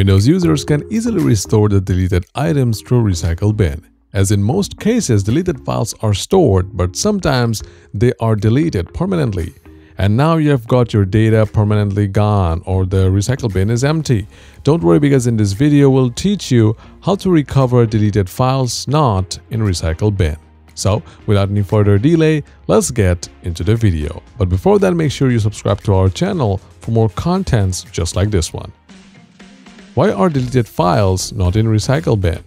Windows users can easily restore the deleted items to Recycle Bin. As in most cases, deleted files are stored, but sometimes they are deleted permanently. And now you have got your data permanently gone or the recycle bin is empty. Don't worry because in this video we'll teach you how to recover deleted files not in recycle bin. So without any further delay, let's get into the video. But before that, make sure you subscribe to our channel for more contents just like this one. Why are deleted files not in recycle bin?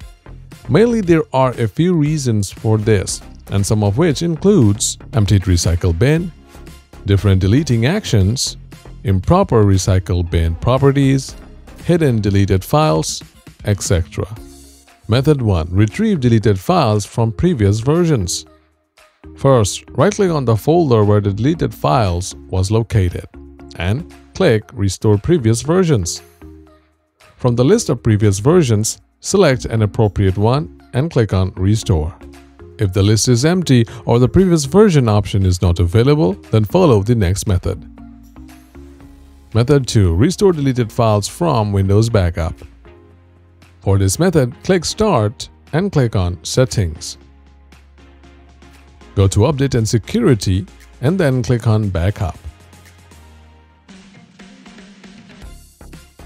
Mainly there are a few reasons for this, and some of which includes emptied recycle bin, different deleting actions, improper recycle bin properties, hidden deleted files, etc. Method 1. Retrieve deleted files from previous versions. First, right-click on the folder where the deleted files was located and click Restore Previous Versions. From the list of previous versions, select an appropriate one and click on Restore. If the list is empty or the previous version option is not available, then follow the next method. Method 2. Restore deleted files from Windows Backup. For this method, click Start and click on Settings. Go to Update and Security and then click on Backup.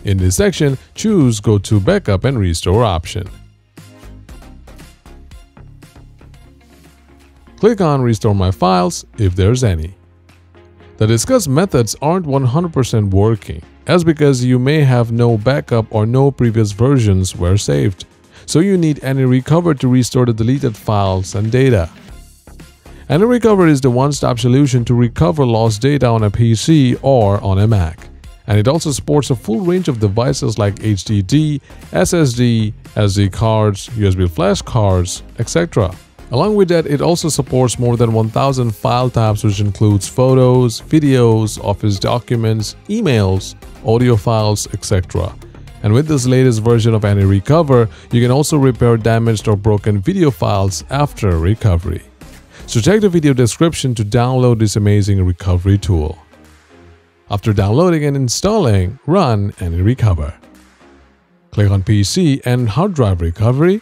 In this section, choose Go to Backup and Restore option. Click on Restore My Files if there's any. The discussed methods aren't 100% working, as because you may have no backup or no previous versions were saved, so you need AnyRecover to restore the deleted files and data. AnyRecover is the one-stop solution to recover lost data on a PC or on a Mac and it also supports a full range of devices like HDD, SSD, SD cards, USB flash cards, etc. Along with that, it also supports more than 1000 file types which includes photos, videos, office documents, emails, audio files, etc. And with this latest version of AnyRecover, you can also repair damaged or broken video files after recovery. So check the video description to download this amazing recovery tool. After downloading and installing, run AnyRecover. Click on PC and hard drive recovery.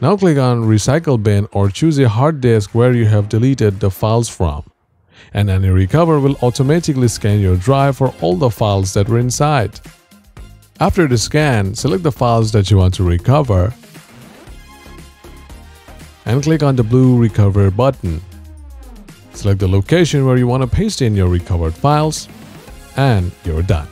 Now click on Recycle Bin or choose a hard disk where you have deleted the files from. And AnyRecover will automatically scan your drive for all the files that were inside. After the scan, select the files that you want to recover and click on the blue Recover button. Select the location where you want to paste in your recovered files and you're done.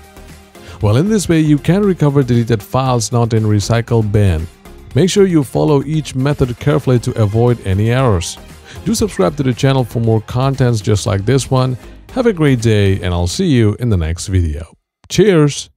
Well, in this way, you can recover deleted files not in recycle bin. Make sure you follow each method carefully to avoid any errors. Do subscribe to the channel for more contents just like this one. Have a great day and I'll see you in the next video. Cheers!